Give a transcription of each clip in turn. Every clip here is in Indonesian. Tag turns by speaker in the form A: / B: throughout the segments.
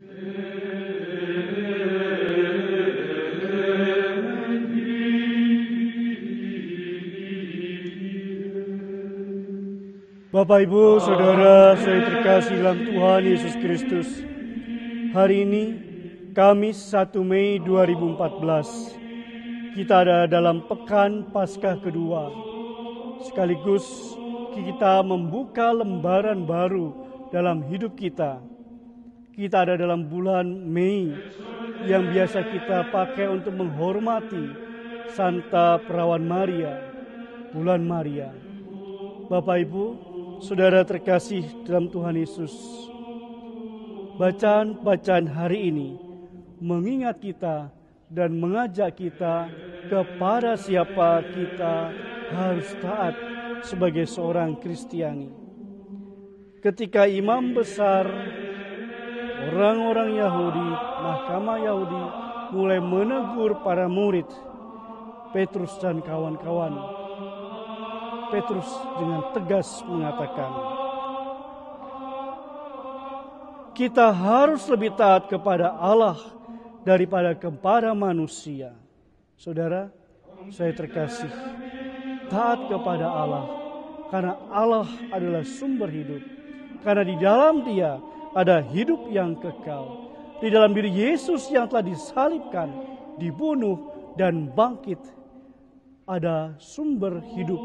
A: Bapak Ibu, Saudara, saya terkasih dalam Tuhan Yesus Kristus. Hari ini, Kamis 1 Mei 2014, kita ada dalam pekan Paskah kedua. Sekaligus kita membuka lembaran baru dalam hidup kita. Kita ada dalam bulan Mei yang biasa kita pakai untuk menghormati Santa Perawan Maria, bulan Maria. Bapak Ibu, Saudara terkasih dalam Tuhan Yesus, bacaan-bacaan hari ini mengingat kita dan mengajak kita kepada siapa kita harus taat sebagai seorang Kristiani. Ketika imam besar orang-orang Yahudi, mahkamah Yahudi mulai menegur para murid Petrus dan kawan-kawan Petrus dengan tegas mengatakan, "Kita harus lebih taat kepada Allah daripada kepada manusia." Saudara, saya terkasih, taat kepada Allah karena Allah adalah sumber hidup. Karena di dalam Dia ada hidup yang kekal. Di dalam diri Yesus yang telah disalibkan, dibunuh, dan bangkit, ada sumber hidup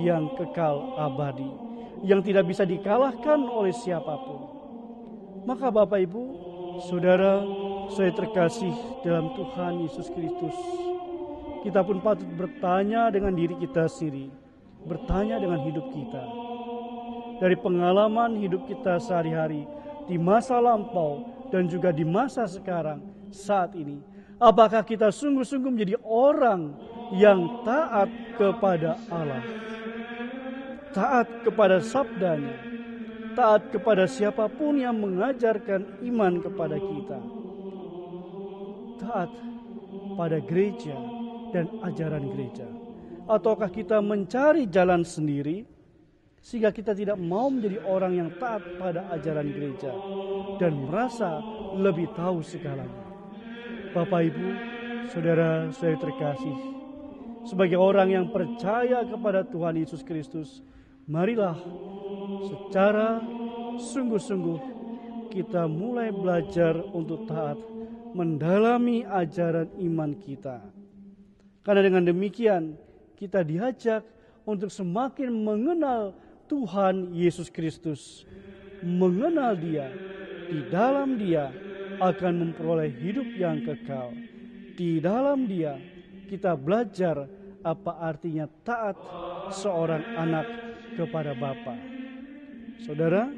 A: yang kekal abadi, yang tidak bisa dikalahkan oleh siapa pun. Maka Bapak Ibu, Saudara, saya terkasih dalam Tuhan Yesus Kristus. Kita pun patut bertanya dengan diri kita sendiri, bertanya dengan hidup kita. Dari pengalaman hidup kita sehari-hari, di masa lampau dan juga di masa sekarang, saat ini. Apakah kita sungguh-sungguh menjadi orang yang taat kepada Allah? taat kepada sabdanya, taat kepada siapa pun yang mengajarkan iman kepada kita, taat pada gereja dan ajaran gereja. Ataukah kita mencari jalan sendiri sehingga kita tidak mau menjadi orang yang taat pada ajaran gereja dan merasa lebih tahu segalanya. Bapak Ibu, saudara saya terkasih, sebagai orang yang percaya kepada Tuhan Yesus Kristus, marilah secara sungguh-sungguh kita mulai belajar untuk taat mendalami ajaran iman kita. Karena dengan demikian kita diajak untuk semakin mengenal Tuhan Yesus Kristus. Mengenal dia, di dalam dia akan memperoleh hidup yang kekal. Di dalam dia kita belajar apa artinya taat seorang anak kepada Bapa. Saudara,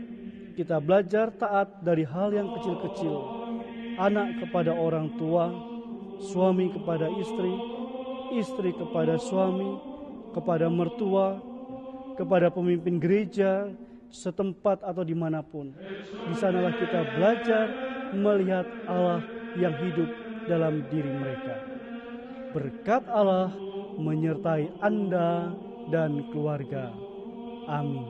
A: kita belajar taat dari hal yang kecil-kecil. Anak kepada orang tua, suami kepada istri, istri kepada suami, kepada mertua, kepada pemimpin gereja, setempat atau di mana pun. Di sanalah kita belajar melihat Allah yang hidup dalam diri mereka. Berkat Allah menyertai Anda dan keluarga. Amin.